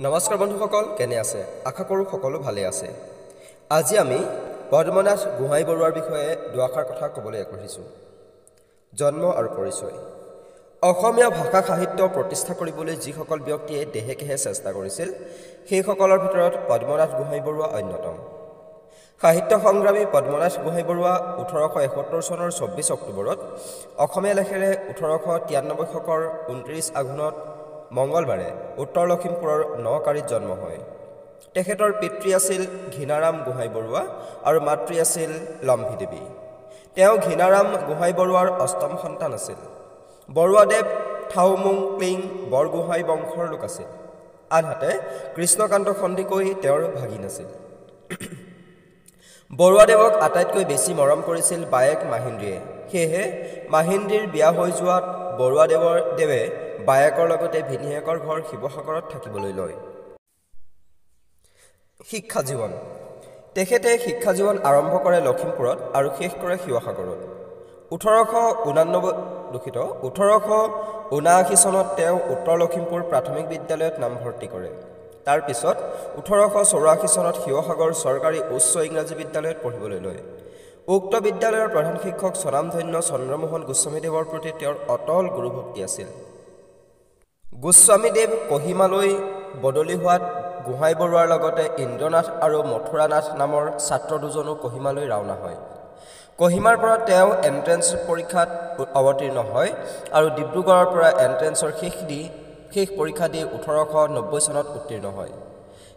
নমস্কাৰ বন্ধুসকল কেনে আছে? আশা কৰোঁ সকলো ভালে আছে। আজি আমি পদ্মনাথ গোহাঁই বৰুৱাৰ বিষয়ে দুআষাৰ কথা ক'বলৈ আগবাঢ়িছোঁ। জন্ম আৰু পৰিচয়। অসমীয়া ভাষা সাহিত্য প্ৰতিষ্ঠা কৰিবলৈ যিসকল ব্যক্তিয়ে দেহে কেহে চেষ্টা কৰিছিল সেইসকলৰ ভিতৰত পদ্মনাথ গোহাঁই বৰুৱা অন্যতম। সাহিত্য সংগ্ৰামী পদ্মনাথ গোহাঁই বৰুৱা ওঠৰশ এসত্তৰ চনৰ চৌব্বিছ অক্টোবৰত অসমীয়া লেখেৰে ওঠৰশ তিৰান্নব্বৈ শকৰ ঊনত্ৰিছ আঘোণত মঙলবাৰে উত্তৰ লখিমপুৰৰ নকাৰীত জন্ম হয়। তেখেতৰ পিতৃ আছিল ঘীণাৰাম গোহাঁই বৰুৱা আৰু মাতৃ আছিল লম্ভী দেৱী। তেওঁ ঘীণাৰাম গোহাঁই বৰুৱাৰ অষ্টম সন্তান আছিল। বৰুৱাদেৱ থাউমুং ক্লিং বৰগোহাঁই বংশৰ লোক আছিল। আনহাতে কৃষ্ণকান্ত সন্দিকৈ তেওঁৰ ভাগিন আছিল। বৰুৱাদেৱক আটাইতকৈ বেছি মৰম কৰিছিল বায়েক মাহিন্দ্ৰীয়ে। সেয়েহে মাহিন্দ্ৰীৰ বিয়া হৈ যোৱাত বৰুৱাদেৱৰ দেৱে বায়েকৰ লগতে ভিনীহিয়েকৰ ঘৰ শিৱসাগৰত থাকিবলৈ লয়। শিক্ষা জীৱন। তেখেতে শিক্ষা জীৱন আৰম্ভ কৰে লখিমপুৰত আৰু শেষ কৰে শিৱসাগৰত। ওঠৰশ ঊনান্নব্বৈ দুখিত ওঠৰশ ঊনাশী চনত তেওঁ উত্তৰ লখিমপুৰ প্ৰাথমিক বিদ্যালয়ত নামভৰ্তি কৰে। তাৰ পিছত ওঠৰশ চৌৰাশী চনত শিৱসাগৰ চৰকাৰী উচ্চ ইংৰাজী বিদ্যালয়ত পঢ়িবলৈ লয়। উক্ত বিদ্যালয়ৰ প্ৰধান শিক্ষক স্বনামধন্য চন্দ্ৰমোহন গোস্বামীদেৱৰ প্ৰতি তেওঁৰ অটল গুৰুভক্তি আছিল। গোস্বামীদেৱ কহিমালৈ বদলি হোৱাত গোহাঁই বৰুৱাৰ লগতে ইন্দ্ৰনাথ আৰু মথুৰানাথ নামৰ ছাত্ৰ দুজনো কহিমালৈ ৰাওনা হয়। কহিমাৰ পৰা তেওঁ এণ্ট্ৰেঞ্চ পৰীক্ষাত অৱতীৰ্ণ হয় আৰু ডিব্ৰুগড়ৰ পৰা এণ্ট্ৰেঞ্চৰ শেষ দি শেষ পৰীক্ষা দি ওঠৰশ নব্বৈ চনত উত্তীৰ্ণ হয়।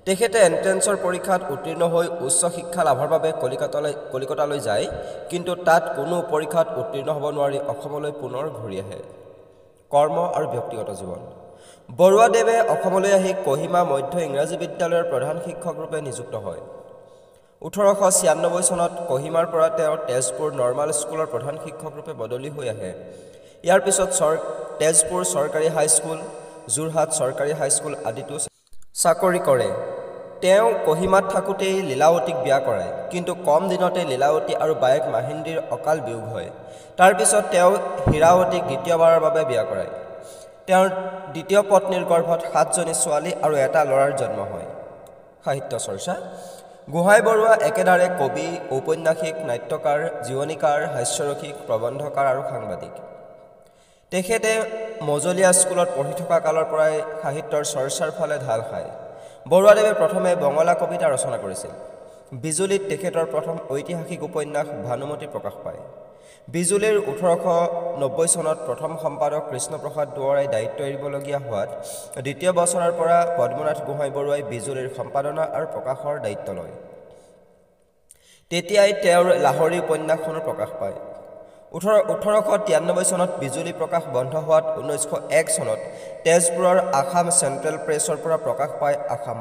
তেখেতে এণ্ট্ৰেঞ্চৰ পৰীক্ষাত উত্তীৰ্ণ হৈ উচ্চ শিক্ষা লাভৰ বাবে কলিকতালৈ কলিকতালৈ যায় কিন্তু তাত কোনো পৰীক্ষাত উত্তীৰ্ণ হ'ব নোৱাৰি অসমলৈ পুনৰ ঘূৰি আহে। কৰ্ম আৰু ব্যক্তিগত জীৱন। বৰুৱাদেৱে অসমলৈ আহি কহিমা মধ্য ইংৰাজী বিদ্যালয়ৰ প্ৰধান শিক্ষকৰূপে নিযুক্ত হয়। ওঠৰশ ছিয়ান্নব্বৈ চনত কহিমাৰ পৰা তেওঁ তেজপুৰ নৰ্মাল স্কুলৰ প্ৰধান শিক্ষকৰূপে বদলি হৈ আহে। ইয়াৰ পিছত চৰ তেজপুৰ চৰকাৰী হাইস্কুল যোৰহাট চৰকাৰী হাইস্কুল আদিতো চাকৰি কৰে। তেওঁ কহিমাত থাকোঁতেই লীলাৱতীক বিয়া কৰায় কিন্তু কম দিনতে লীলাৱতী আৰু বায়েক মাহিন্দ্ৰীৰ অকাল বিয়োগ হয়। তাৰ পিছত তেওঁ হীৰাৱতীক দ্বিতীয়বাৰৰ বাবে বিয়া কৰায়। তেওঁৰ দ্বিতীয় পত্নীৰ গৰ্ভত সাতজনী ছোৱালী আৰু এটা ল'ৰাৰ জন্ম হয়। সাহিত্য চৰ্চা। গোহাঁই বৰুৱা একেদৰে কবি ঔপন্যাসিক নাট্যকাৰ জীৱনীকাৰ হাস্যৰসিক প্ৰবন্ধকাৰ আৰু সাংবাদিক। তেখেতে মজলীয়া স্কুলত পঢ়ি থকা কালৰ পৰাই সাহিত্যৰ চৰ্চাৰ ফালে ঢাল খায়। বৰুৱাদেৱে প্ৰথমে বঙলা কবিতা ৰচনা কৰিছিল। বিজুলীত তেখেতৰ প্ৰথম ঐতিহাসিক উপন্যাস ভানুমতী প্ৰকাশ পায়। বিজুলীৰ ওঠৰশ নব্বৈ চনত প্ৰথম সম্পাদক কৃষ্ণপ্ৰসাদ দুৱৰাই দায়িত্ব এৰিবলগীয়া হোৱাত দ্বিতীয় বছৰৰ পৰা পদ্মনাথ গোহাঁই বৰুৱাই বিজুলীৰ সম্পাদনা আৰু প্ৰকাশৰ দায়িত্ব লয়। তেতিয়াই তেওঁৰ লাহৰী উপন্যাসখনো প্ৰকাশ পায়। ওঠৰ ওঠৰশ তিৰান্নব্বৈ চনত বিজুলী প্ৰকাশ বন্ধ হোৱাত ঊনৈছশ এক চনত তেজপুৰৰ আসাম চেণ্ট্ৰেল প্ৰেছৰ পৰা প্ৰকাশ পায় আসাম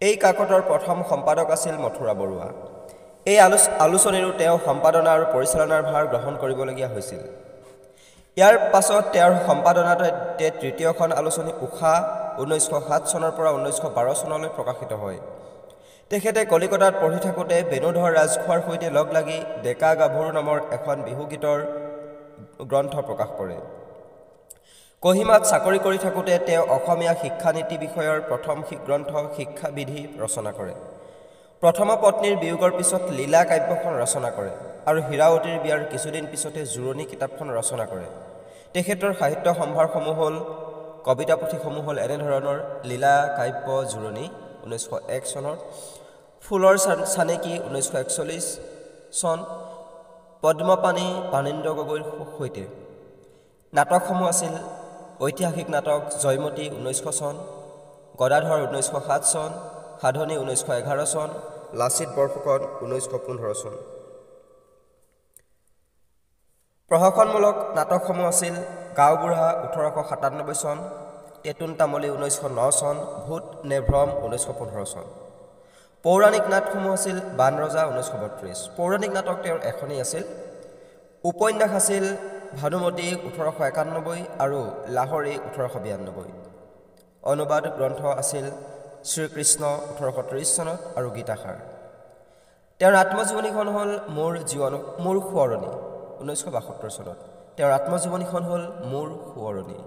এই কাকতৰ প্ৰথম সম্পাদক আছিল মথুৰা বৰুৱা। এই আলোচ আলোচনীৰো তেওঁ সম্পাদনা আৰু পৰিচালনাৰ ভাৰ গ্ৰহণ কৰিবলগীয়া হৈছিল। ইয়াৰ পাছত তেওঁৰ সম্পাদনাতে তৃতীয়খন আলোচনী উষা ঊনৈছশ সাত চনৰ পৰা ঊনৈছশ বাৰ চনলৈ প্ৰকাশিত হয়। তেখেতে কলিকতাত পঢ়ি থাকোঁতে বেণুধৰ ৰাজখোৱাৰ সৈতে লগ লাগি ডেকা গাভৰু নামৰ এখন বিহুগীতৰ গ্ৰন্থ প্ৰকাশ কৰে। কহিমাত চাকৰি কৰি থাকোঁতে তেওঁ অসমীয়া শিক্ষানীতি বিষয়ৰ প্ৰথম গ্ৰন্থ শিক্ষাবিধি ৰচনা কৰে। প্ৰথম পত্নীৰ বিয়োগৰ পিছত লীলা কাব্যখন ৰচনা কৰে আৰু হীৰাৱতীৰ বিয়াৰ কিছুদিন পিছতে জোৰণি কিতাপখন ৰচনা কৰে। তেখেতৰ সাহিত্য সম্ভাৰসমূহ হ'ল কবিতা পুথিসমূহ হ'ল এনেধৰণৰ লীলা কাব্য জোৰণি ঊনৈছশ এক চনৰ ফুলৰ চানেকি ঊনৈছশ একচল্লিছ চন পদ্মপাণি পানীন্দ্ৰ গগৈৰ সৈতে। নাটকসমূহ আছিল ঐতিহাসিক নাটক জয়মতী ঊনৈছশ চন গদাধৰ ঊনৈছশ সাত চন সাধনী ঊনৈছশ এঘাৰ চন লাচিত বৰফুকন ঊনৈছশ পোন্ধৰ চন। প্ৰশাসনমূলক নাটকসমূহ আছিল গাঁওবুঢ়া ওঠৰশ সাতান্নব্বৈ চন টেটুন তামলী ঊনৈছশ ন চন ভূত নে ভ্ৰম ঊনৈছশ পোন্ধৰ চন। পৌৰাণিক নাটসমূহ আছিল বান ৰজা ঊনৈছশ বত্ৰিছ। পৌৰাণিক নাটক তেওঁৰ এখনেই আছিল। উপন্যাস আছিল ভানুমতী ওঠৰশ একান্নব্বৈ আৰু লাহৰী ওঠৰশ বিৰান্নব্বৈ। অনুবাদ গ্ৰন্থ আছিল শ্ৰীকৃষ্ণ ওঠৰশ ত্ৰিছ চনত আৰু গীতাসাৰ। তেওঁৰ আত্মজীৱনীখন হ'ল মোৰ জীৱন মোৰ সোঁৱৰণি। ঊনৈছশ বাসত্তৰ চনত তেওঁৰ আত্মজীৱনীখন হ'ল মোৰ সোঁৱৰণি।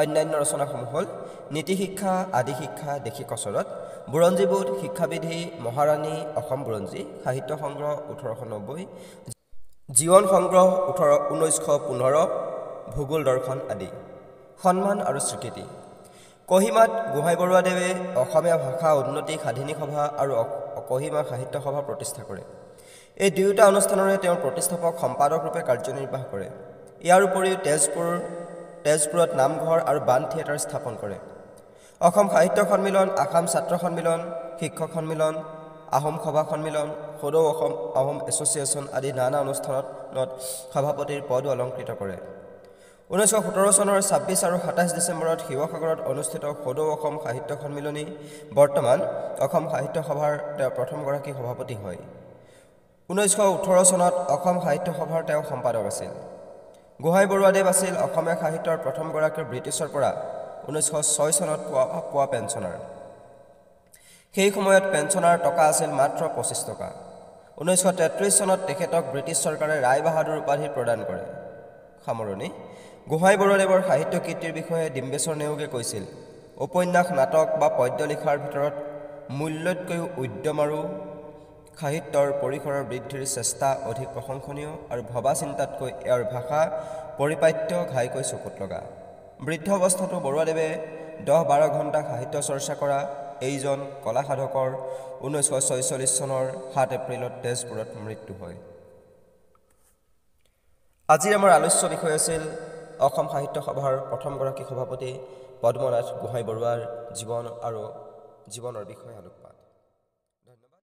অন্যান্য ৰচনাসমূহ হ'ল নীতি শিক্ষা আদি শিক্ষা দেশী কচৰত বুৰঞ্জীবোধ শিক্ষাবিধি মহাৰাণী অসম বুৰঞ্জী সাহিত্য সংগ্ৰহ ওঠৰশ নব্বৈ জীৱন সংগ্ৰহ ওঠৰ ঊনৈছশ পোন্ধৰ ভূগোল দৰ্শন আদি। সন্মান আৰু স্বীকৃতি। কহিমাত গোহাঁই বৰুৱাদেৱে অসমীয়া ভাষা উন্নতি সাধিনী সভা আৰু কহিমা সাহিত্য সভা প্ৰতিষ্ঠা কৰে। এই দুয়োটা অনুষ্ঠানৰে তেওঁৰ প্ৰতিষ্ঠাপক সম্পাদকৰূপে কাৰ্যনিৰ্বাহ কৰে। ইয়াৰ উপৰিও তেজপুৰ তেজপুৰত নামঘৰ আৰু বাণ থিয়েটাৰ স্থাপন কৰে। অসম সাহিত্য সন্মিলন আসাম ছাত্ৰ সন্মিলন শিক্ষক সন্মিলন আহোম সভা সন্মিলন সদৌ অসম আহোম এছ'চিয়েশ্যন আদি নানা অনুষ্ঠানত সভাপতিৰ পদো অলংকৃত কৰে। ঊনৈছশ সোতৰ চনৰ ছাব্বিছ আৰু সাতাইছ ডিচেম্বৰত শিৱসাগৰত অনুষ্ঠিত সদৌ অসম সাহিত্য সন্মিলনী বৰ্তমান অসম সাহিত্য সভাৰ তেওঁ প্ৰথমগৰাকী সভাপতি হয়। ঊনৈছশ ওঠৰ চনত অসম সাহিত্য সভাৰ তেওঁ সম্পাদক আছিল। গোহাঁই বৰুৱাদেৱ আছিল অসমীয়া সাহিত্যৰ প্ৰথমগৰাকী ব্ৰিটিছৰ পৰা ঊনৈছশ ছয় চনত পোৱা পোৱা পেঞ্চনাৰ। সেই সময়ত পেঞ্চনাৰ টকা আছিল মাত্ৰ পঁচিছ টকা। ঊনৈছশ তেত্ৰিছ চনত তেখেতক ব্ৰিটিছ চৰকাৰে ৰায় বাহাদুৰ উপাধি প্ৰদান কৰে। সামৰণি। গোহাঁই বৰুৱাদেৱৰ সাহিত্য কীৰ্তিৰ বিষয়ে ডিম্বেশ্বৰ নেওগে কৈছিল উপন্যাস নাটক বা পদ্য লিখাৰ ভিতৰত মূল্যতকৈও উদ্যম আৰু সাহিত্যৰ পৰিসৰৰ বৃদ্ধিৰ চেষ্টা অধিক প্ৰশংসনীয় আৰু ভবা চিন্তাতকৈ ইয়াৰ ভাষা পৰিপাট্য ঘাইকৈ চকুত লগা। বৃদ্ধ অৱস্থাতো বৰুৱাদেৱে দহ বাৰ ঘণ্টা সাহিত্য চৰ্চা কৰা। এইজন কলা সাধকৰ ঊনৈছশ ছয়চল্লিছ চনৰ সাত এপ্ৰিলত তেজপুৰত মৃত্যু হয়। আজিৰ আমাৰ আলোচ্য বিষয় আছিল অসম সাহিত্য সভাৰ প্ৰথমগৰাকী সভাপতি পদ্মনাথ গোহাঁই বৰুৱাৰ জীৱন আৰু জীৱনৰ বিষয়ে আলোকপাত